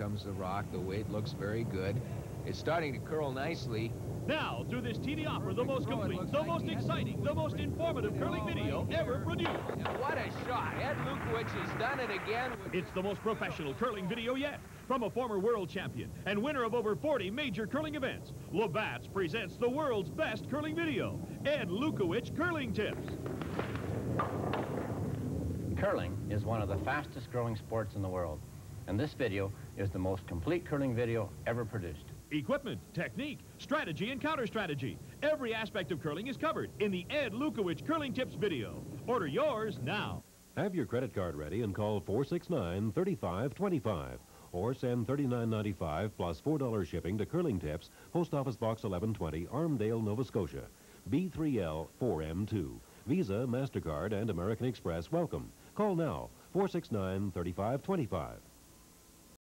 comes the rock. The weight looks very good. It's starting to curl nicely. Now, through this TV offer, the oh, most complete, the most exciting, the most informative curling video ever produced. What a shot. Ed Lukowich has done it again. It's the most professional curling video yet. From a former world champion and winner of over 40 major curling events, Labatt's presents the world's best curling video, Ed Lukowich Curling Tips. Curling is one of the fastest growing sports in the world, and this video is the most complete curling video ever produced. Equipment, technique, strategy, and counter-strategy. Every aspect of curling is covered in the Ed Lukowich Curling Tips video. Order yours now. Have your credit card ready and call 469-3525 or send $39.95 plus $4 shipping to Curling Tips, Post Office Box 1120, Armdale, Nova Scotia. B3L 4M2. Visa, MasterCard, and American Express welcome. Call now, 469-3525.